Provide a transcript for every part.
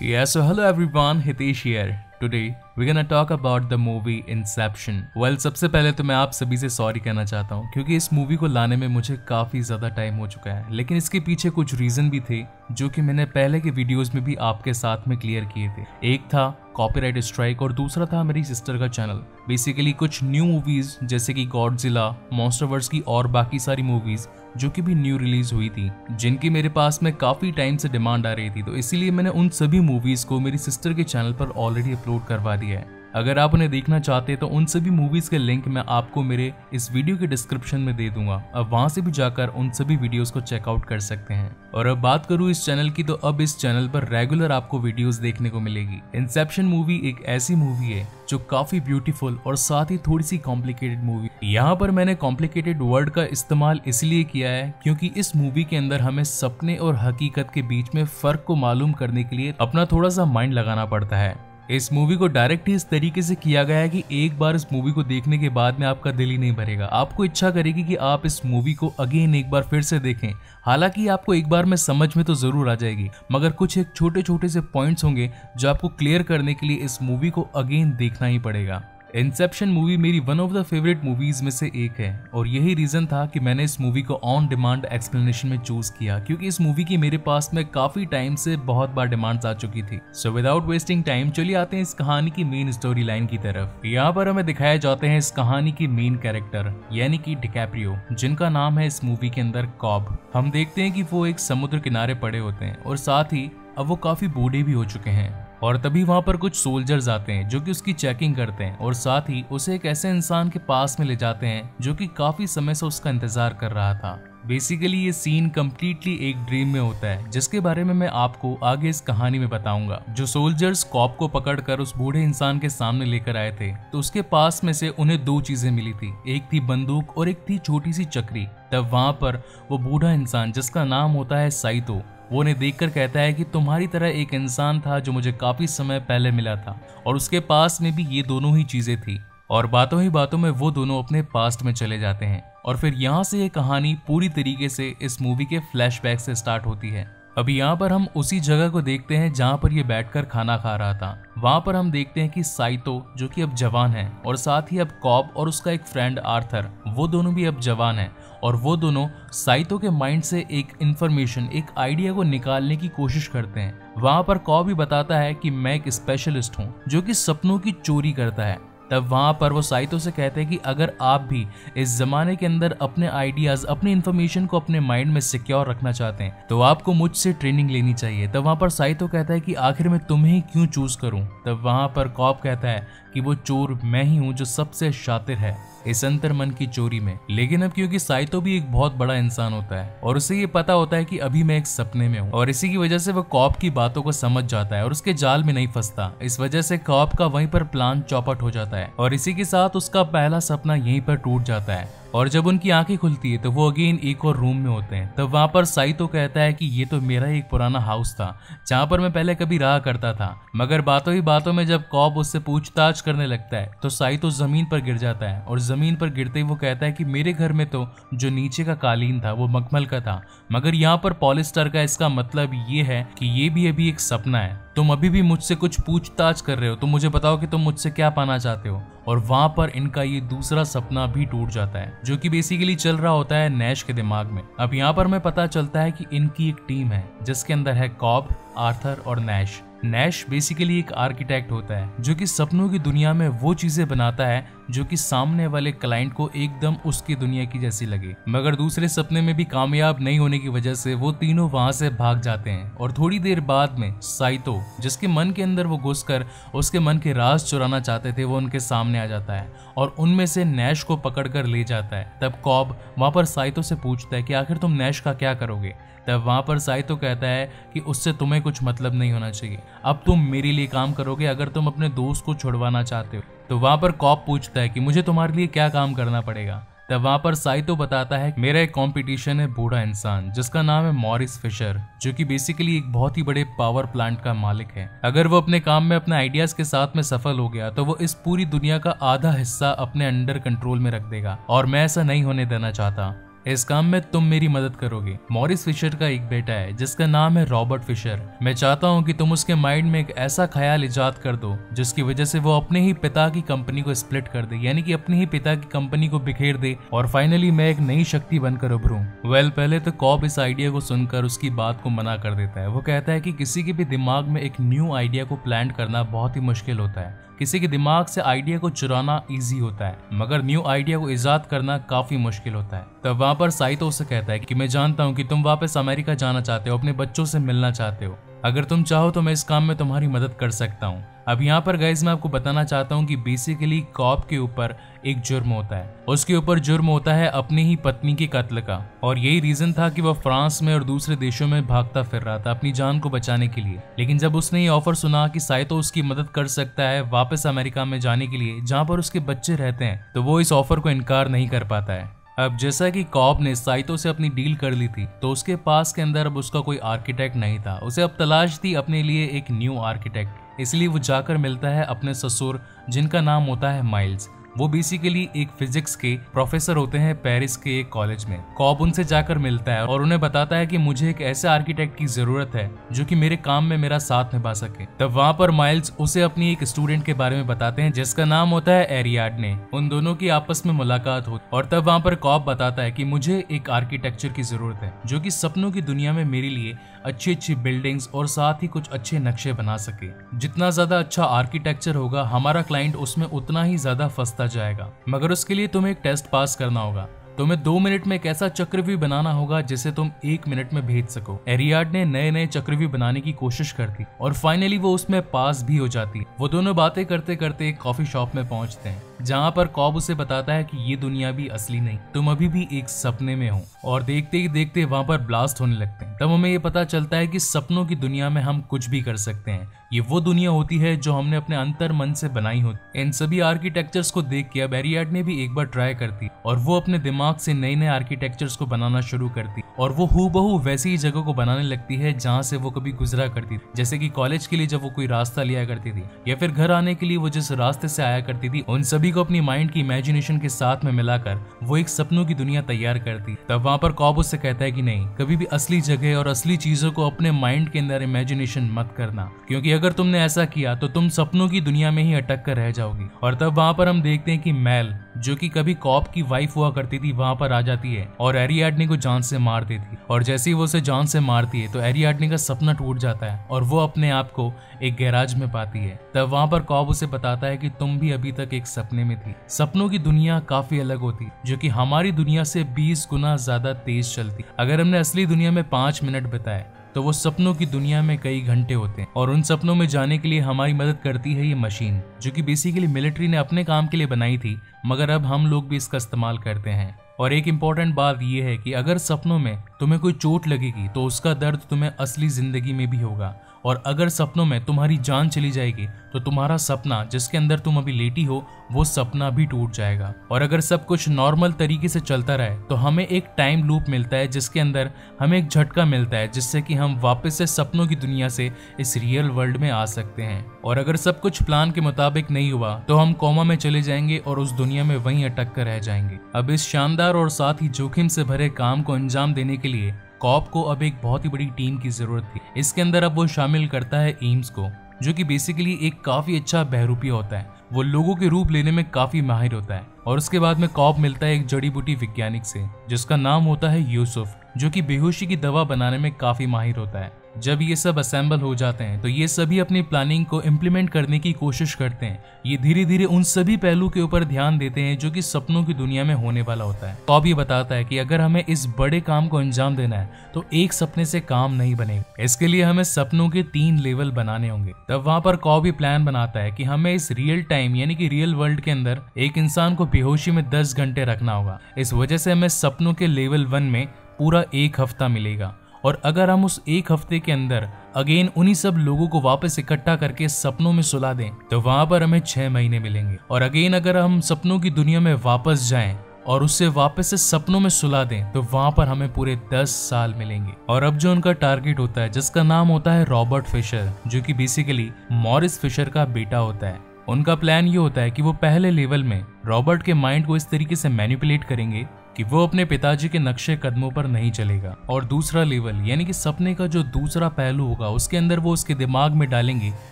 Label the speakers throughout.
Speaker 1: Yeah, so hello everyone, Hitesh here. Today we're gonna talk about the movie Inception. Well, सबसे पहले तो मैं आप सभी से सॉरी कहना चाहता हूँ क्योंकि इस मूवी को लाने में मुझे काफ़ी ज़्यादा टाइम हो चुका है लेकिन इसके पीछे कुछ रीजन भी थे जो कि मैंने पहले के वीडियोस में भी आपके साथ में क्लियर किए थे एक था कॉपीराइट स्ट्राइक और दूसरा था मेरी सिस्टर का चैनल बेसिकली कुछ न्यू मूवीज़ जैसे कि गॉडजिला मॉन्स्टरवर्स की और बाकी सारी मूवीज़ जो कि भी न्यू रिलीज़ हुई थी, जिनकी मेरे पास में काफ़ी टाइम से डिमांड आ रही थी तो इसीलिए मैंने उन सभी मूवीज़ को मेरी सिस्टर के चैनल पर ऑलरेडी अपलोड करवा दिया है। अगर आप उन्हें देखना चाहते हैं तो उन सभी मूवीज़ के लिंक मैं आपको मेरे इस वीडियो के डिस्क्रिप्शन में दे दूँगा। अब वहाँ से भी जाकर उन सभी वीडियोस को चेकआउट कर सकते हैं। और अब बात करूँ इस चैनल की तो अब इस चैनल पर रेगुलर आपको वीडियोस देखने को मिलेगी। इंसेप्शन मूवी एक ऐसी मूवी है, जो काफ़ी ब्यूटीफुल और साथ ही थोड़ी सी कॉम्प्लिकेटेड मूवी यहाँ पर मैंने कॉम्प्लिकेटेड वर्ड का इस्तेमाल इसलिए किया है, क्योंकि इस मूवी के अंदर हमें सपने और हकीकत के बीच में फ़र्क को मालूम करने के लिए अपना थोड़ा सा माइंड लगाना पड़ता है। इस मूवी को डायरेक्ट ही इस तरीके से किया गया है कि एक बार इस मूवी को देखने के बाद में आपका दिल ही नहीं भरेगा। आपको इच्छा करेगी कि आप इस मूवी को अगेन एक बार फिर से देखें। हालाँकि आपको एक बार में समझ में तो ज़रूर आ जाएगी, मगर कुछ एक छोटे छोटे से पॉइंट्स होंगे जो आपको क्लियर करने के लिए इस मूवी को अगेन देखना ही पड़ेगा। इंसेप्शन मूवी मेरी one of the favourite movies में से एक है और यही रीजन था कि मैंने इस मूवी को ऑन डिमांड एक्सप्लेनेशन में चूज़ किया क्योंकि इस मूवी की मेरे पास में काफ़ी टाइम से बहुत बार डिमांड्स आ चुकी थी। सो विदाउट वेस्टिंग टाइम चलिए आते हैं इस कहानी की मेन स्टोरी लाइन की तरफ़। यहाँ पर हमें दिखाए जाते हैं इस कहानी की मेन कैरेक्टर यानी की डिकैप्रियो जिनका नाम है इस मूवी के अंदर कॉब हम देखते हैं कि वो एक समुद्र किनारे पड़े होते हैं और साथ ही अब वो काफ़ी बूढ़े भी हो चुके हैं। और तभी वहाँ पर कुछ सोल्जर्स आते हैं, जो कि उसकी चेकिंग करते हैं और साथ ही उसे एक ऐसे इंसान के पास में ले जाते हैं, जो कि काफ़ी समय से उसका इंतज़ार कर रहा था। बेसिकली ये सीन कम्प्लीटली एक ड्रीम में होता है, जिसके बारे में मैं आपको आगे इस कहानी में बताऊँगा। जो सोल्जर्स कॉप को पकड़कर उस बूढ़े इंसान के सामने लेकर आए थे तो उसके पास में से उन्हें दो चीज़ें मिली थी। एक थी बंदूक और एक थी छोटी सी चक्री। तब वहाँ पर वो बूढ़ा इंसान, जिसका नाम होता है साइतो वो उन्हें देखकर कहता है कि तुम्हारी तरह एक इंसान था जो मुझे काफ़ी समय पहले मिला था, और उसके पास में भी ये दोनों ही चीज़ें थी। और बातों ही बातों में वो दोनों अपने पास्ट में चले जाते हैं। और फिर यहाँ से ये कहानी पूरी तरीके से इस मूवी के फ्लैशबैक से स्टार्ट होती है। अभी यहाँ पर हम उसी जगह को देखते हैं जहाँ पर ये बैठकर खाना खा रहा था। वहाँ पर हम देखते हैं कि साइतो, जो कि अब जवान है, और साथ ही अब कॉब और उसका एक फ्रेंड आर्थर, वो दोनों भी अब जवान है। और वो दोनों साइतो के माइंड से एक इंफॉर्मेशन एक आइडिया को निकालने की कोशिश करते हैं। वहाँ पर कॉब भी बताता है कि मैं एक स्पेशलिस्ट हूँ, जो कि सपनों की चोरी करता है। तब वहाँ पर वो साइतो से कहते हैं कि अगर आप भी इस जमाने के अंदर अपने आइडियाज़ अपने इन्फॉर्मेशन को अपने माइंड में सिक्योर रखना चाहते हैं तो आपको मुझसे ट्रेनिंग लेनी चाहिए। तब वहाँ पर साइतो कहता है कि आखिर में तुम्हें क्यों चूज़ करूँ? तब वहाँ पर कॉप कहता है कि वो चोर मैं ही हूँ जो सबसे शातिर है इस अंतर मन की चोरी में। लेकिन अब क्योंकि साइतो भी एक बहुत बड़ा इंसान होता है और उसे ये पता होता है कि अभी मैं एक सपने में हूँ। और इसी की वजह से वो कॉप की बातों को समझ जाता है और उसके जाल में नहीं फंसता। इस वजह से कॉप का वहीं पर प्लान चौपट हो जाता है और इसी के साथ उसका पहला सपना यहीं पर टूट जाता है। और जब उनकी आँखें खुलती है तो वो अगेन एक और रूम में होते हैं। तब वहाँ पर साई तो कहता है कि ये तो मेरा एक पुराना हाउस था, जहाँ पर मैं पहले कभी रहा करता था। मगर बातों ही बातों में जब कॉब उससे पूछताछ करने लगता है तो साई तो ज़मीन पर गिर जाता है और ज़मीन पर गिरते ही वो कहता है कि मेरे घर में तो जो नीचे का कालीन था, वो मखमल का था। मगर यहाँ पर पॉलिस्टर का इसका मतलब ये है कि ये भी अभी एक सपना है। तुम अभी भी मुझसे कुछ पूछताछ कर रहे हो तो मुझे बताओ कि तुम मुझसे क्या पाना चाहते हो। और वहाँ पर इनका ये दूसरा सपना भी टूट जाता है, जो कि बेसिकली चल रहा होता है नैश के दिमाग में। अब यहाँ पर हमें पता चलता है कि इनकी एक टीम है, जिसके अंदर है कॉब आर्थर और नैश। नैश बेसिकली एक आर्किटेक्ट होता है, जो कि सपनों की दुनिया में वो चीज़ें बनाता है, जो कि सामने वाले क्लाइंट को एकदम उसकी दुनिया की जैसी लगे। मगर दूसरे सपने में भी कामयाब नहीं होने की वजह से वो तीनों वहाँ से भाग जाते हैं। और थोड़ी देर बाद में साइतो, जिसके मन के अंदर वो घुसकर उसके मन के राज चुराना चाहते थे, वो उनके सामने आ जाता है और उनमें से नैश को पकड़कर ले जाता है। तब कॉब वहाँ पर साइतो से पूछता है कि आखिर तुम नैश का क्या करोगे? तब वहाँ पर साई तो कहता है कि उससे तुम्हें कुछ मतलब नहीं होना चाहिए। अब तुम मेरे लिए काम करोगे, अगर तुम अपने दोस्त को छुड़वाना चाहते हो। तो वहाँ पर कॉप पूछता है कि मुझे तुम्हारे लिए क्या काम करना पड़ेगा? तब वहाँ पर साई तो बताता है मेरा एक कंपटीशन है बूढ़ा इंसान, जिसका नाम है मॉरिस फिशर, जो कि बेसिकली एक बहुत ही बड़े पावर प्लांट का मालिक है। अगर वो अपने काम में अपने आइडियाज़ के साथ में सफल हो गया तो वो इस पूरी दुनिया का आधा हिस्सा अपने अंडर कंट्रोल में रख देगा, और मैं ऐसा नहीं होने देना चाहता। इस काम में तुम मेरी मदद करोगे। मॉरिस फिशर का एक बेटा है, जिसका नाम है रॉबर्ट फिशर। मैं चाहता हूँ कि तुम उसके माइंड में एक ऐसा ख्याल इजाद कर दो, जिसकी वजह से वो अपने ही पिता की कंपनी को स्प्लिट कर दे, यानी कि अपने ही पिता की कंपनी को बिखेर दे, और फाइनली मैं एक नई शक्ति बनकर उभरू। वेल पहले तो कॉब इस आइडिया को सुनकर उसकी बात को मना कर देता है। वो कहता है कि किसी के भी दिमाग में एक न्यू आइडिया को प्लान करना बहुत ही मुश्किल होता है। किसी के दिमाग से आइडिया को चुराना इजी होता है, मगर न्यू आइडिया को ईजाद करना काफ़ी मुश्किल होता है। तब वहाँ पर साइतो उसे कहता है कि मैं जानता हूँ कि तुम वापस अमेरिका जाना चाहते हो, अपने बच्चों से मिलना चाहते हो। अगर तुम चाहो तो मैं इस काम में तुम्हारी मदद कर सकता हूँ। अब यहाँ पर गाइज़ मैं आपको बताना चाहता हूँ कि बेसिकली कॉप के ऊपर एक जुर्म होता है। उसके ऊपर जुर्म होता है अपनी ही पत्नी के कत्ल का। और यही रीजन था कि वह फ्रांस में और दूसरे देशों में भागता फिर रहा था अपनी जान को बचाने के लिए। लेकिन जब उसने ये ऑफ़र सुना कि साइतो उसकी मदद कर सकता है वापस अमेरिका में जाने के लिए, जहाँ पर उसके बच्चे रहते हैं तो वो इस ऑफ़र को इनकार नहीं कर पाता है। अब जैसा कि कॉब ने साइतो से अपनी डील कर ली थी तो उसके पास के अंदर अब उसका कोई आर्किटेक्ट नहीं था। उसे अब तलाश थी अपने लिए एक न्यू आर्किटेक्ट इसलिए वो जाकर मिलता है अपने ससुर, जिनका नाम होता है माइल्स। वो बेसिकली एक फिजिक्स के प्रोफेसर होते हैं पेरिस के एक कॉलेज में। कॉब उनसे जाकर मिलता है और उन्हें बताता है कि मुझे एक ऐसे आर्किटेक्ट की ज़रूरत है, जो कि मेरे काम में मेरा साथ निभा सके। तब वहाँ पर माइल्स उसे अपनी एक स्टूडेंट के बारे में बताते हैं, जिसका नाम होता है एरियाड ने उन दोनों की आपस में मुलाकात हो और तब वहाँ पर कॉब बताता है की मुझे एक आर्किटेक्चर की ज़रूरत है, जो की सपनों की दुनिया में मेरे लिए अच्छी अच्छी बिल्डिंग्स और साथ ही कुछ अच्छे नक्शे बना सके। जितना ज़्यादा अच्छा आर्किटेक्चर होगा, हमारा क्लाइंट उसमें उतना ही ज़्यादा फंसता जाएगा। मगर उसके लिए तुम्हें एक टेस्ट पास करना होगा। तुम्हें दो मिनट में एक ऐसा चक्रव्यूह बनाना होगा, जिसे तुम एक मिनट में भेज सको। एरियाड ने नए नए चक्रव्यूह बनाने की कोशिश करती और फाइनली वो उसमें पास भी हो जाती। वो दोनों बातें करते करते एक कॉफ़ी शॉप में पहुँचते हैं। जहाँ पर कॉब उसे बताता है कि ये दुनिया भी असली नहीं। तुम अभी भी एक सपने में हो और देखते ही देखते वहाँ पर ब्लास्ट होने लगते हैं। तब हमें ये पता चलता है कि सपनों की दुनिया में हम कुछ भी कर सकते हैं। ये वो दुनिया होती है जो हमने अपने अंतर मन से बनाई होती इन सभी आर्किटेक्चर्स को देख के अब एरियाड ने भी एक बार ट्राई करती और वो अपने दिमाग से नए नए आर्किटेक्चर्स को बनाना शुरू करती और वो हु वैसी ही जगह को बनाने लगती है जहाँ से वो कभी गुजरा करती थी। जैसे कि कॉलेज के लिए जब वो कोई रास्ता लिया करती थी या फिर घर आने के लिए वो जिस रास्ते से आया करती थी, उन सभी को अपनी माइंड की इमेजिनेशन के साथ में मिलाकर वो एक सपनों की दुनिया तैयार करती। तब वहाँ पर कॉब उससे कहता है कि नहीं, कभी भी असली जगह और असली चीज़ों को अपने माइंड के अंदर इमेजिनेशन मत करना, क्योंकि अगर तुमने ऐसा किया तो तुम सपनों की दुनिया में ही अटक कर रह जाओगी। और तब वहाँ पर हम देखते हैं कि मैल जो कि कभी कॉप की वाइफ हुआ करती थी, वहाँ पर आ जाती है और एरियाडनी को जान से मार देती और जैसे ही वो उसे जान से मारती है तो एरियाडनी का सपना टूट जाता है और वो अपने आप को एक गैराज में पाती है। तब वहाँ पर कॉप उसे बताता है कि तुम भी अभी तक एक सपने में थी। सपनों की दुनिया काफ़ी अलग होती, जो कि हमारी दुनिया से 20 गुना ज़्यादा तेज चलती। अगर हमने असली दुनिया में पाँच मिनट बिताए तो वो सपनों की दुनिया में कई घंटे होते हैं। और उन सपनों में जाने के लिए हमारी मदद करती है ये मशीन, जो कि बेसिकली मिलिट्री ने अपने काम के लिए बनाई थी, मगर अब हम लोग भी इसका इस्तेमाल करते हैं। और एक इंपॉर्टेंट बात यह है कि अगर सपनों में तुम्हें कोई चोट लगेगी तो उसका दर्द तुम्हें असली ज़िंदगी में भी होगा। और अगर सपनों में तुम्हारी जान चली जाएगी तो तुम्हारा सपना जिसके अंदर तुम अभी लेटी हो, वो सपना भी टूट जाएगा। और अगर सब कुछ नॉर्मल तरीके से चलता रहे तो हमें एक टाइम लूप मिलता है जिसके अंदर हमें एक झटका मिलता है, जिससे कि हम वापस से सपनों की दुनिया से इस रियल वर्ल्ड में आ सकते हैं। और अगर सब कुछ प्लान के मुताबिक नहीं हुआ तो हम कोमा में चले जाएँगे और उस दुनिया में वहीं अटक कर रह जाएँगे। अब इस शानदार और साथ ही जोखिम से भरे काम को अंजाम देने के लिए कॉप को अब एक बहुत ही बड़ी टीम की ज़रूरत थी। इसके अंदर अब वो शामिल करता है एम्स को, जो कि बेसिकली एक काफ़ी अच्छा बहरूपी होता है। वो लोगों के रूप लेने में काफ़ी माहिर होता है। और उसके बाद में कॉप मिलता है एक जड़ी बूटी वैज्ञानिक से, जिसका नाम होता है यूसुफ, जो कि बेहोशी की दवा बनाने में काफ़ी माहिर होता है। जब ये सब असेंबल हो जाते हैं तो ये सभी अपनी प्लानिंग को इम्प्लीमेंट करने की कोशिश करते हैं। ये धीरे धीरे उन सभी पहलू के ऊपर ध्यान देते हैं जो कि सपनों की दुनिया में होने वाला होता है। तो अब ये बताता है कि अगर हमें इस बड़े काम को अंजाम देना है तो एक सपने से काम नहीं बनेगा। इसके लिए हमें सपनों के तीन लेवल बनाने होंगे। तब वहाँ पर कॉबी प्लान बनाता है कि हमें इस रियल टाइम यानी कि रियल वर्ल्ड के अंदर एक इंसान को बेहोशी में दस घंटे रखना होगा। इस वजह से हमें सपनों के लेवल वन में पूरा एक हफ़्ता मिलेगा। और अगर हम उस एक हफ़्ते के अंदर अगेन उन्हीं सब लोगों को वापस इकट्ठा करके सपनों में सुला दें तो वहाँ पर हमें छह महीने मिलेंगे। और अगेन अगर हम सपनों की दुनिया में वापस जाएँ और उससे वापस से सपनों में सुला दें तो वहाँ पर हमें पूरे दस साल मिलेंगे। और अब जो उनका टारगेट होता है, जिसका नाम होता है रॉबर्ट फिशर, जो कि बेसिकली मॉरिस फिशर का बेटा होता है। उनका प्लान ये होता है कि वो पहले लेवल में रॉबर्ट के माइंड को इस तरीके से मैनिपुलेट करेंगे कि वो अपने पिताजी के नक्शे कदमों पर नहीं चलेगा। और दूसरा लेवल, यानी कि सपने का जो दूसरा पहलू होगा, उसके अंदर वो उसके दिमाग में डालेंगे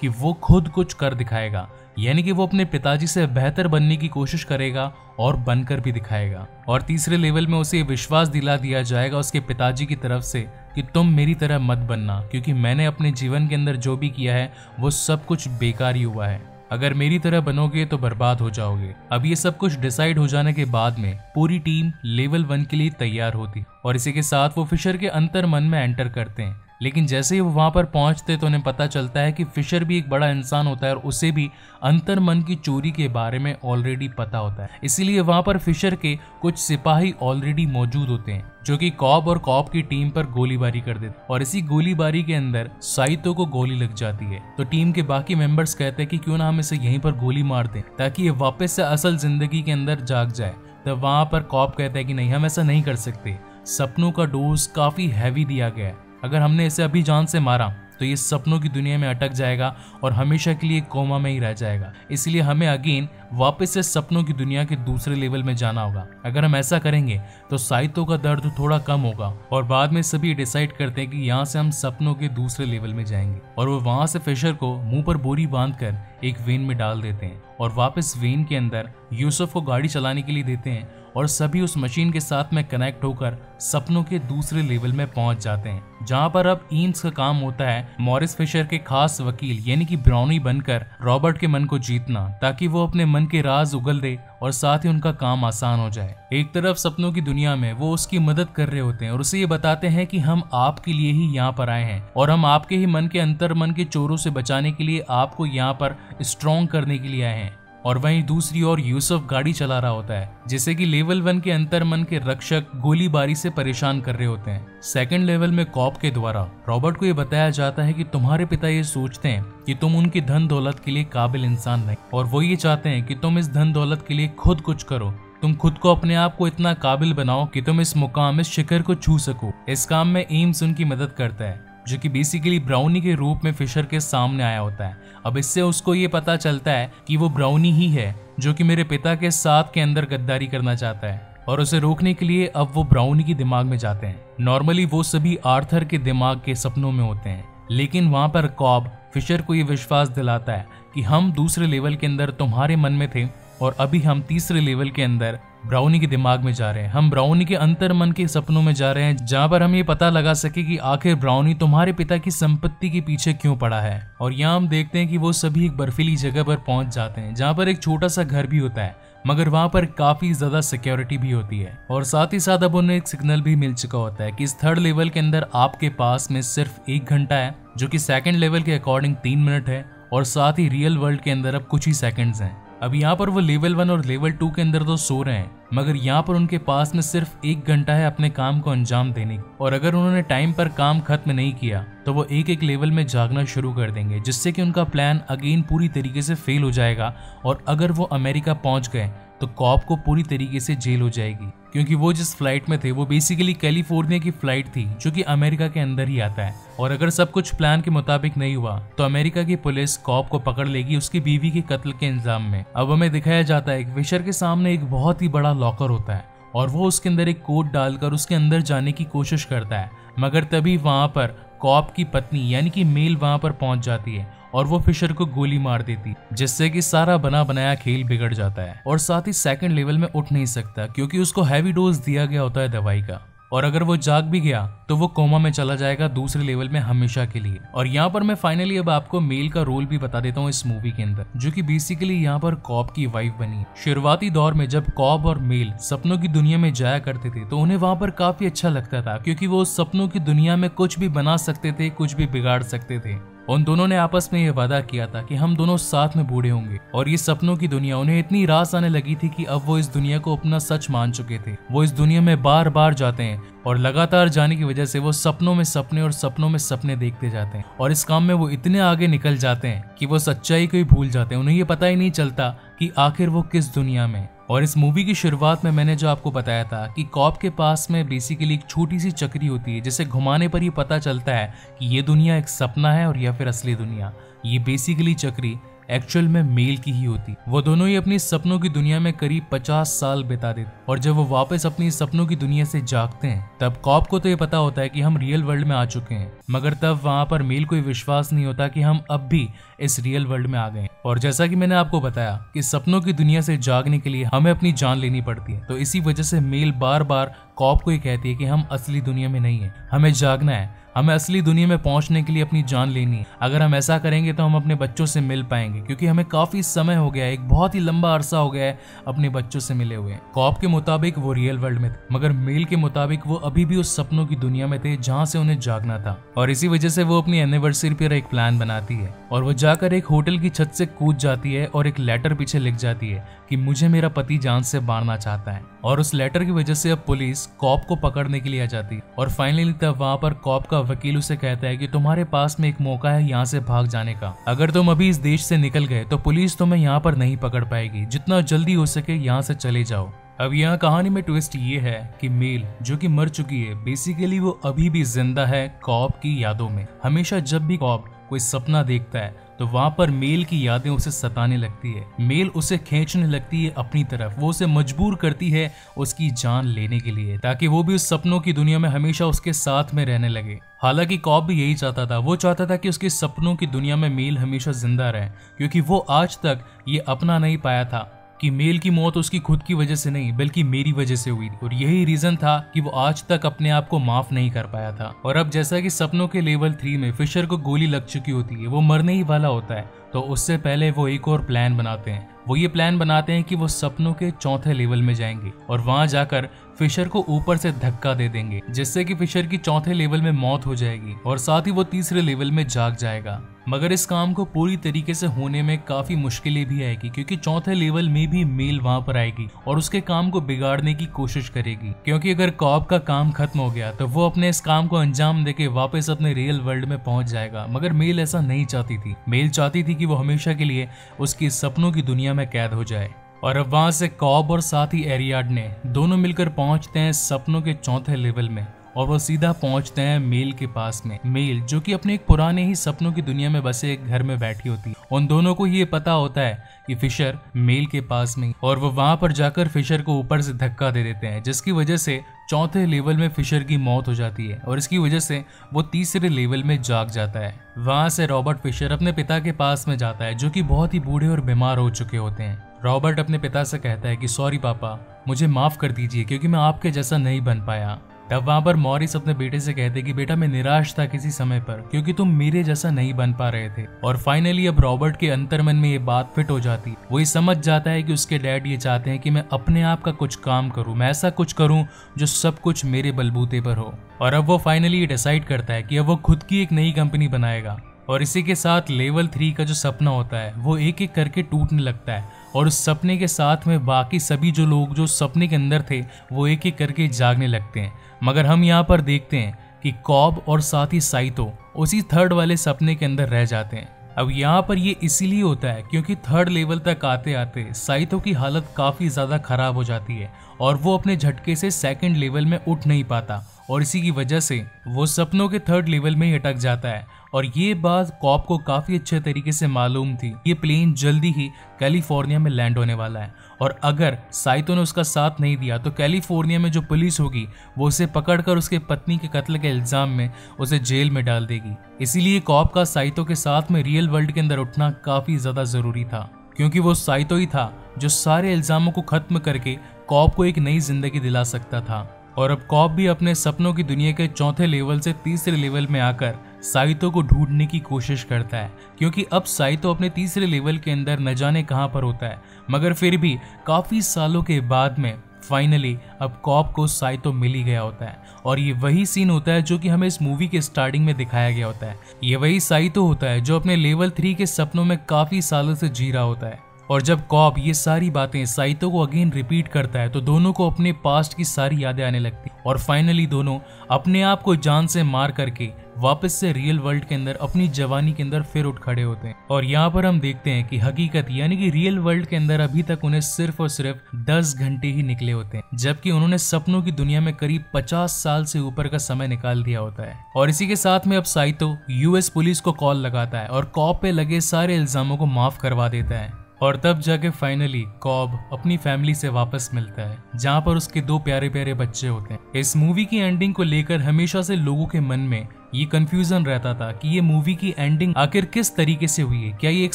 Speaker 1: कि वो खुद कुछ कर दिखाएगा। यानी कि वो अपने पिताजी से बेहतर बनने की कोशिश करेगा और बनकर भी दिखाएगा। और तीसरे लेवल में उसे विश्वास दिला दिया जाएगा उसके पिताजी की तरफ़ से कि तुम मेरी तरह मत बनना, क्योंकि मैंने अपने जीवन के अंदर जो भी किया है, वो सब कुछ बेकार ही हुआ है। अगर मेरी तरह बनोगे तो बर्बाद हो जाओगे। अब ये सब कुछ डिसाइड हो जाने के बाद में पूरी टीम लेवल वन के लिए तैयार होती और इसी के साथ वो फिशर के अंतर मन में एंटर करते हैं। लेकिन जैसे ही वो वहाँ पर पहुँचते तो उन्हें पता चलता है कि फिशर भी एक बड़ा इंसान होता है और उसे भी अंतर मन की चोरी के बारे में ऑलरेडी पता होता है। इसीलिए वहाँ पर फिशर के कुछ सिपाही ऑलरेडी मौजूद होते हैं, जो कि कॉब और कॉब की टीम पर गोलीबारी कर देते और इसी गोलीबारी के अंदर साइतो को गोली लग जाती है। तो टीम के बाकी मेंबर्स कहते हैं कि क्यों ना हम इसे यहीं पर गोली मार दें, ताकि ये वापस से असल ज़िंदगी के अंदर जाग जाए। तो वहाँ पर कॉप कहता है कि नहीं, हम ऐसा नहीं कर सकते। सपनों का डोज काफ़ी हैवी दिया गया है। अगर हमने इसे अभी जान से मारा तो ये सपनों की दुनिया में अटक जाएगा और हमेशा के लिए कोमा में ही रह जाएगा। इसलिए हमें अगेन वापस से सपनों की दुनिया के दूसरे लेवल में जाना होगा। अगर हम ऐसा करेंगे तो साइतो का दर्द थोड़ा कम होगा और बाद में सभी डिसाइड करते हैं कि यहाँ से हम सपनों के दूसरे लेवल में जाएँगे और वो वहाँ से फिशर को मुँह पर बोरी बाँध कर एक वेन में डाल देते हैं और वापस वेन के अंदर यूसुफ को गाड़ी चलाने के लिए देते हैं और सभी उस मशीन के साथ में कनेक्ट होकर सपनों के दूसरे लेवल में पहुँच जाते हैं। जहाँ पर अब ईन्स का काम होता है मॉरिस फिशर के खास वकील, यानी कि ब्राउनी बनकर रॉबर्ट के मन को जीतना, ताकि वो अपने मन के राज उगल दे और साथ ही उनका काम आसान हो जाए। एक तरफ़ सपनों की दुनिया में वो उसकी मदद कर रहे होते हैं और उसे ये बताते हैं कि हम आपके लिए ही यहाँ पर आए हैं और हम आपके ही मन के अंतर मन के चोरों से बचाने के लिए आपको यहाँ पर स्ट्रॉन्ग करने के लिए आए हैं। और वहीं दूसरी ओर यूसुफ गाड़ी चला रहा होता है, जिसे कि लेवल वन के अंतर मन के रक्षक गोलीबारी से परेशान कर रहे होते हैं। सेकंड लेवल में कॉप के द्वारा। रॉबर्ट को यह बताया जाता है कि तुम्हारे पिता ये सोचते हैं कि तुम उनकी धन दौलत के लिए काबिल इंसान नहीं, और वो ये चाहते हैं कि तुम इस धन दौलत के लिए खुद कुछ करो। तुम खुद को अपने आप को इतना काबिल बनाओ कि तुम इस मुकाम, इस शिखर को छू सको। इस काम में एम्स उनकी मदद करता है। जो कि बेसिकली ब्राउनी के रूप में फिशर के सामने आया होता है। अब इससे उसको ये पता चलता है कि वो ब्राउनी ही है, जो कि मेरे पिता के साथ के अंदर गद्दारी करना चाहता है और उसे रोकने के लिए अब वो ब्राउनी के दिमाग में जाते हैं। नॉर्मली वो सभी आर्थर के दिमाग के सपनों में होते हैं, लेकिन वहाँ पर कॉब फिशर को ये विश्वास दिलाता है कि हम दूसरे लेवल के अंदर तुम्हारे मन में थे और अभी हम तीसरे लेवल के अंदर ब्राउनी के दिमाग में जा रहे हैं। हम ब्राउनी के अंतर मन के सपनों में जा रहे हैं, जहाँ पर हम ये पता लगा सके कि आखिर ब्राउनी तुम्हारे पिता की संपत्ति के पीछे क्यों पड़ा है। और यहाँ हम देखते हैं कि वो सभी एक बर्फीली जगह पर पहुँच जाते हैं, जहाँ पर एक छोटा सा घर भी होता है, मगर वहाँ पर काफ़ी ज़्यादा सिक्योरिटी भी होती है। और साथ ही साथ अब उन्हें एक सिग्नल भी मिल चुका होता है कि इस थर्ड लेवल के अंदर आपके पास में सिर्फ़ एक घंटा है, जो कि सेकंड लेवल के अकॉर्डिंग तीन मिनट है, और साथ ही रियल वर्ल्ड के अंदर अब कुछ ही सेकंड्स हैं। अब यहाँ पर वो लेवल वन और लेवल टू के अंदर तो सो रहे हैं, मगर यहाँ पर उनके पास में सिर्फ़ एक घंटा है अपने काम को अंजाम देने। और अगर उन्होंने टाइम पर काम खत्म नहीं किया तो वो एक एक लेवल में जागना शुरू कर देंगे, जिससे कि उनका प्लान अगेन पूरी तरीके से फेल हो जाएगा। और अगर वो अमेरिका पहुँच गए तो कॉप को पूरी तरीके से जेल हो जाएगी। क्योंकि वो जिस फ़्लाइट में थे, वो बेसिकली कैलिफ़ोर्निया की फ़्लाइट थी, जो कि अमेरिका के अंदर ही आता है। और अगर सब कुछ प्लान के मुताबिक नहीं हुआ तो अमेरिका की पुलिस कॉप को पकड़ लेगी उसकी बीवी के कत्ल के इंजाम में। अब हमें दिखाया जाता है विशर के सामने एक बहुत ही बड़ा लॉकर होता है, और वो उसके अंदर एक कोट डालकर उसके अंदर जाने की कोशिश करता है। मगर तभी वहाँ पर कॉप की पत्नी, यानी कि मेल वहाँ पर पहुँच जाती है। और वो फिशर को गोली मार देती, जिससे कि सारा बना बनाया खेल बिगड़ जाता है। और साथ ही सेकंड लेवल में उठ नहीं सकता, क्योंकि उसको हैवी डोज दिया गया होता है दवाई का। और अगर वो जाग भी गया तो वो कोमा में चला जाएगा दूसरे लेवल में हमेशा के लिए। और यहाँ पर मैं फाइनली अब आपको मेल का रोल भी बता देता हूँ इस मूवी के अंदर, जो कि बेसिकली यहाँ पर कॉप की वाइफ बनी। शुरुआती दौर में जब कॉब और मेल सपनों की दुनिया में जाया करते थे तो उन्हें वहाँ पर काफ़ी अच्छा लगता था, क्योंकि वो सपनों की दुनिया में कुछ भी बना सकते थे, कुछ भी बिगाड़ सकते थे। उन दोनों ने आपस में यह वादा किया था कि हम दोनों साथ में बूढ़े होंगे। और ये सपनों की दुनिया, उन्हें इतनी रास आने लगी थी कि अब वो इस दुनिया को अपना सच मान चुके थे। वो इस दुनिया में बार बार जाते हैं। और लगातार जाने की वजह से वो सपनों में सपने और सपनों में सपने देखते जाते हैं। और इस काम में वो इतने आगे निकल जाते हैं कि वो सच्चाई को ही भूल जाते हैं। उन्हें ये पता ही नहीं चलता कि आखिर वो किस दुनिया में और इस मूवी की शुरुआत में मैंने जो आपको बताया था कि कॉप के पास में बेसिकली एक छोटी सी चक्री होती है, जिसे घुमाने पर ही पता चलता है कि ये दुनिया एक सपना है और या फिर असली दुनिया। ये बेसिकली चक्री एक्चुअल में मेल की ही होती। वो दोनों ही अपनी सपनों की दुनिया में करीब पचास साल बिता देते। और जब वो वापस अपनी सपनों की दुनिया से जागते हैं, तब कॉप को तो ये पता होता है कि हम रियल वर्ल्ड में आ चुके हैं। मगर तब वहाँ पर मेल को विश्वास नहीं होता कि हम अब भी इस रियल वर्ल्ड में आ गए और जैसा कि मैंने आपको बताया कि सपनों की दुनिया से जागने के लिए हमें अपनी जान लेनी पड़ती है। तो इसी वजह से मेल बार बार कॉप को ही कहती है कि हम असली दुनिया में नहीं है। हमें जागना है। हमें असली दुनिया में पहुँचने के लिए अपनी जान लेनी है। अगर हम ऐसा करेंगे तो हम अपने बच्चों से मिल पाएँगे, क्योंकि हमें काफ़ी समय हो गया है, एक बहुत ही लंबा अरसा हो गया है अपने बच्चों से मिले हुए। कॉप के मुताबिक वो रियल वर्ल्ड में थे, मगर मेल के मुताबिक वो अभी भी उस सपनों की दुनिया में थे जहाँ से उन्हें जागना था। और इसी वजह से वो अपनी एनिवर्सरी पर एक प्लान बनाती है, और वो जाकर एक होटल की छत से कूद जाती है और एक लेटर पीछे लिख जाती है कि मुझे मेरा पति जान से मारना चाहता है। और उस लेटर की वजह से अब पुलिस कॉप को पकड़ने के लिए आ जाती है। और फाइनली तब वहाँ पर कॉप का वकील उसे कहता है कि तुम्हारे पास में एक मौका है यहाँ से भाग जाने का। अगर तुम अभी इस देश से निकल गए तो पुलिस तुम्हें यहाँ पर नहीं पकड़ पाएगी। जितना जल्दी हो सके यहाँ से चले जाओ। अब यहाँ कहानी में ट्विस्ट ये है कि मेल, जो कि मर चुकी है बेसिकली वो अभी भी ज़िंदा है कॉप की यादों में। हमेशा जब भी कॉप कोई सपना देखता है तो वहाँ पर मेल की यादें उसे सताने लगती है। मेल उसे खींचने लगती है अपनी तरफ़। वो उसे मजबूर करती है उसकी जान लेने के लिए, ताकि वो भी उस सपनों की दुनिया में हमेशा उसके साथ में रहने लगे। हालाँकि कॉप भी यही चाहता था। वो चाहता था कि उसके सपनों की दुनिया में मेल हमेशा ज़िंदा रहे, क्योंकि वो आज तक ये अपना नहीं पाया था। कि मेल की मौत उसकी खुद की वजह से नहीं, बल्कि मेरी वजह से हुई। और यही रीजन था कि वो आज तक अपने आप को माफ़ नहीं कर पाया था। और अब जैसा कि सपनों के लेवल थ्री में फिशर को गोली लग चुकी होती है, वो मरने ही वाला होता है। तो उससे पहले वो एक और प्लान बनाते हैं। वो ये प्लान बनाते हैं कि वो सपनों के चौथे लेवल में जाएँगे। और वहाँ जाकर फिशर को ऊपर से धक्का दे देंगे, जिससे कि फिशर की चौथे लेवल में मौत हो जाएगी और साथ ही वो तीसरे लेवल में जाग जाएगा। मगर इस काम को पूरी तरीके से होने में काफ़ी मुश्किलें भी आएगी, क्योंकि चौथे लेवल में भी मेल वहाँ पर आएगी और उसके काम को बिगाड़ने की कोशिश करेगी। क्योंकि अगर कॉप का काम खत्म हो गया तो वो अपने इस काम को अंजाम देके वापस अपने रियल वर्ल्ड में पहुँच जाएगा। मगर मेल ऐसा नहीं चाहती थी। मेल चाहती थी कि वो हमेशा के लिए उसकी सपनों की दुनिया में कैद हो जाए। और अब वहाँ से कॉब और साथ ही एरियाड ने दोनों मिलकर पहुँचते हैं सपनों के चौथे लेवल में, और वो सीधा पहुँचते हैं मेल के पास में। मेल, जो कि अपने एक पुराने ही सपनों की दुनिया में बसे एक घर में बैठी होती है। उन दोनों को ये पता होता है कि फिशर मेल के पास में, और वो वहाँ पर जाकर फिशर को ऊपर से धक्का दे देते हैं, जिसकी वजह से चौथे लेवल में फिशर की मौत हो जाती है, और इसकी वजह से वो तीसरे लेवल में जाग जाता है। वहाँ से रॉबर्ट फिशर अपने पिता के पास में जाता है, जो कि बहुत ही बूढ़े और बीमार हो चुके होते हैं। रॉबर्ट अपने पिता से कहता है कि सॉरी पापा, मुझे माफ़ कर दीजिए, क्योंकि मैं आपके जैसा नहीं बन पाया। तब वहाँ पर मॉरिस अपने बेटे से कहते कि, बेटा, मैं निराश था किसी समय पर, क्योंकि तुम मेरे जैसा नहीं बन पा रहे थे। और फाइनली अब रॉबर्ट के अंतर्मन में ये बात फिट हो जाती। वो ये समझ जाता है कि उसके डैड ये चाहते हैं कि मैं अपने आप का कुछ काम करूँ, मैं ऐसा कुछ करूँ जो सब कुछ मेरे बलबूते पर हो। और अब वो फाइनली डिसाइड करता है कि अब वो खुद की एक नई कंपनी बनाएगा। और इसी के साथ लेवल थ्री का जो सपना होता है, वो एक एक करके टूटने लगता है। और उस सपने के साथ में बाकी सभी जो लोग जो सपने के अंदर थे, वो एक एक करके जागने लगते हैं। मगर हम यहाँ पर देखते हैं कि कॉब और साथ ही साइतो उसी थर्ड वाले सपने के अंदर रह जाते हैं। अब यहाँ पर ये इसीलिए होता है क्योंकि थर्ड लेवल तक आते आते साइतो की हालत काफ़ी ज़्यादा खराब हो जाती है और वो अपने झटके से सेकंड लेवल में उठ नहीं पाता। और इसी की वजह से वो सपनों के थर्ड लेवल में ही अटक जाता है। और ये बात कॉप को काफ़ी अच्छे तरीके से मालूम थी ये प्लेन जल्दी ही कैलिफ़ोर्निया में लैंड होने वाला है। और अगर साइतो ने उसका साथ नहीं दिया तो कैलिफ़ोर्निया में जो पुलिस होगी, वो उसे पकड़कर उसके पत्नी के कत्ल के इल्ज़ाम में उसे जेल में डाल देगी। इसीलिए कॉप का साइतो के साथ में रियल वर्ल्ड के अंदर उठना काफ़ी ज़्यादा ज़रूरी था, क्योंकि वो साइतो ही था जो सारे इल्जामों को खत्म करके कॉप को एक नई ज़िंदगी दिला सकता था। और अब कॉप भी अपने सपनों की दुनिया के चौथे लेवल से तीसरे लेवल में आकर साइतो को ढूँढने की कोशिश करता है, क्योंकि अब साइतो अपने तीसरे लेवल के अंदर न जाने कहाँ पर होता है। मगर फिर भी काफ़ी सालों के बाद में फाइनली अब कॉप को साइतो मिल ही गया होता है। और ये वही सीन होता है जो कि हमें इस मूवी के स्टार्टिंग में दिखाया गया होता है। ये वही साइतो होता है जो अपने लेवल थ्री के सपनों में काफ़ी सालों से जी रहा होता है। और जब कॉप ये सारी बातें साइतो को अगेन रिपीट करता है तो दोनों को अपने पास्ट की सारी यादें आने लगती। और फाइनली दोनों अपने आप को जान से मार करके वापस से रियल वर्ल्ड के अंदर, अपनी जवानी के अंदर फिर उठ खड़े होते हैं। और यहाँ पर हम देखते हैं कि हकीकत यानी कि रियल वर्ल्ड के अंदर अभी तक उन्हें सिर्फ़ और सिर्फ़ 10 घंटे ही निकले होते हैं, जबकि उन्होंने सपनों की दुनिया में करीब 50 साल से ऊपर का समय निकाल दिया होता है। और इसी के साथ में अब साइतो यूएस पुलिस को कॉल लगाता है और कॉप पे लगे सारे इल्जामों को माफ़ करवा देता है। और तब जाके फाइनली कॉब अपनी फैमिली से वापस मिलता है, जहाँ पर उसके दो प्यारे प्यारे बच्चे होते हैं। इस मूवी की एंडिंग को लेकर हमेशा से लोगों के मन में ये कंफ्यूजन रहता था कि ये मूवी की एंडिंग आखिर किस तरीके से हुई है? क्या ये एक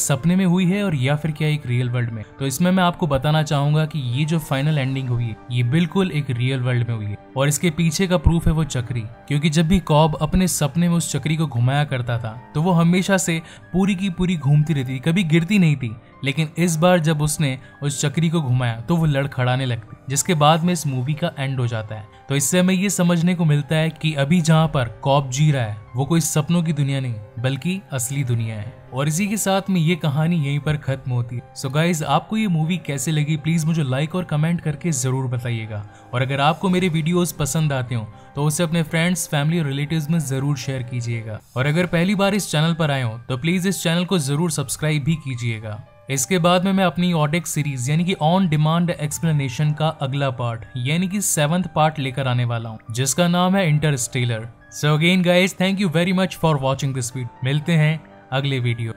Speaker 1: सपने में हुई है और या फिर क्या एक रियल वर्ल्ड में? तो इसमें मैं आपको बताना चाहूँगा कि ये जो फाइनल एंडिंग हुई है, ये बिल्कुल एक रियल वर्ल्ड में हुई है। और इसके पीछे का प्रूफ है वो चक्री, क्योंकि जब भी कॉब अपने सपने में उस चक्री को घुमाया करता था तो वो हमेशा से पूरी की पूरी घूमती रहती थी, कभी गिरती नहीं थी। लेकिन इस बार जब उसने उस चक्री को घुमाया तो वो लड़खड़ाने लगती जिसके बाद में इस मूवी का एंड हो जाता है। तो इससे हमें ये समझने को मिलता है कि अभी जहाँ पर कॉप जी रहा है, वो कोई सपनों की दुनिया नहीं, बल्कि असली दुनिया है। और इसी के साथ में ये कहानी यहीं पर खत्म होती है। सो गाइज़ आपको ये मूवी कैसे लगी? प्लीज़ मुझे लाइक और कमेंट करके ज़रूर बताइएगा। और अगर आपको मेरे वीडियोस पसंद आते हो तो उसे अपने फ्रेंड्स फैमिली और रिलेटिव्स में ज़रूर शेयर कीजिएगा। और अगर पहली बार इस चैनल पर आए हो तो प्लीज़ इस चैनल को ज़रूर सब्सक्राइब भी कीजिएगा। इसके बाद में मैं अपनी ऑडेक्स सीरीज़ यानी कि ऑन डिमांड एक्सप्लेनेशन का अगला पार्ट यानी कि सेवंथ पार्ट लेकर आने वाला हूँ, जिसका नाम है Interstellar so again guys thank you very much for watching this video मिलते हैं अगले वीडियो